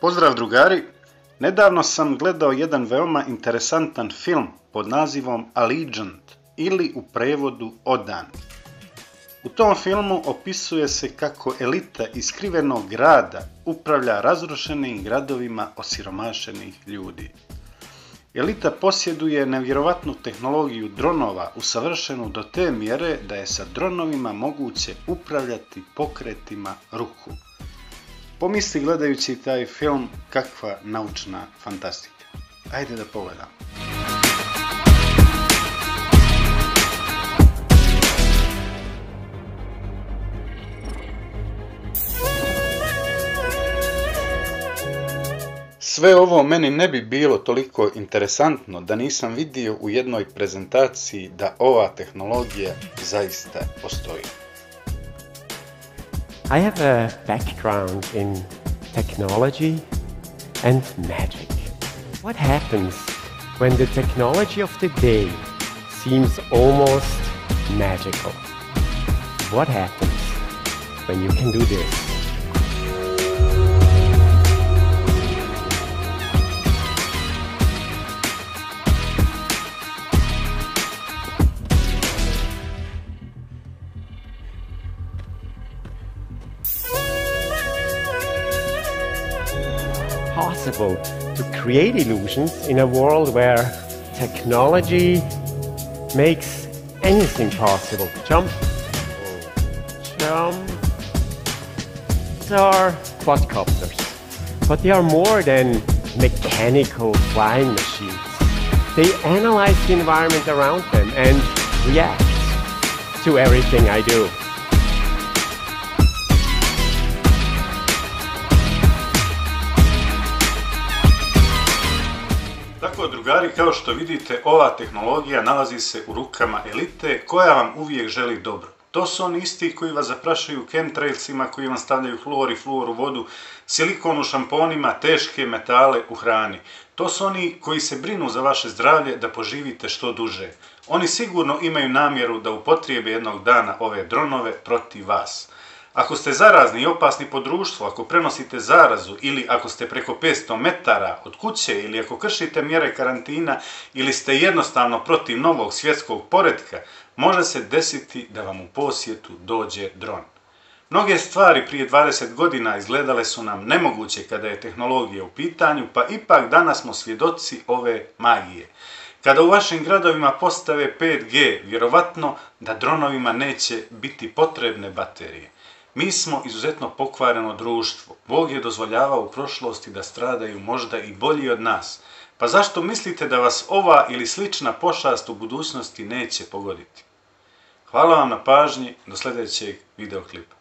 Pozdrav drugari! Nedavno sam gledao jedan veoma interesantan film pod nazivom Allegiant ili u prevodu Odan. U tom filmu opisuje se kako elita iskrivenog grada upravlja razrušenim gradovima osiromašenih ljudi. Elita posjeduje nevjerovatnu tehnologiju dronova usavršenu do te mjere da je sa dronovima moguće upravljati pokretima ruku. Pomisli gledajući taj film kakva naučna fantastika. Ajde da pogledamo. Sve ovo meni ne bi bilo toliko interesantno da nisam vidio u jednoj prezentaciji da ova tehnologija zaista postoji. I have a background in technology and magic. What happens when the technology of the day seems almost magical? What happens when you can do this? Possible to create illusions in a world where technology makes anything possible. Jump, jump. These are quadcopters, but they are more than mechanical flying machines. They analyze the environment around them and react to everything I do. Drugari, kao što vidite, ova tehnologija nalazi se u rukama elite koja vam uvijek želi dobro. To su oni isti koji vas zaprašaju chemtrailsima, koji vam stavljaju fluor i fluor u vodu, silikon u šamponima, teške metale u hrani. To su oni koji se brinu za vaše zdravlje da poživite što duže. Oni sigurno imaju namjeru da upotrijebe jednog dana ove dronove protiv vas. Ako ste zarazni i opasni po društvu, ako prenosite zarazu ili ako ste preko 500 metara od kuće ili ako kršite mjere karantina ili ste jednostavno protiv novog svjetskog poredka, može se desiti da vam u posjetu dođe dron. Mnoge stvari prije 20 godina izgledale su nam nemoguće kada je tehnologija u pitanju, pa ipak danas smo svjedoci ove magije. Kada u vašim gradovima postave 5G, vjerovatno da dronovima neće biti potrebne baterije. Mi smo izuzetno pokvareno društvo. Bog je dozvoljavao u prošlosti da stradaju možda i bolji od nas. Pa zašto mislite da vas ova ili slična pošast u budućnosti neće pogoditi? Hvala vam na pažnji, do sljedećeg videoklipa.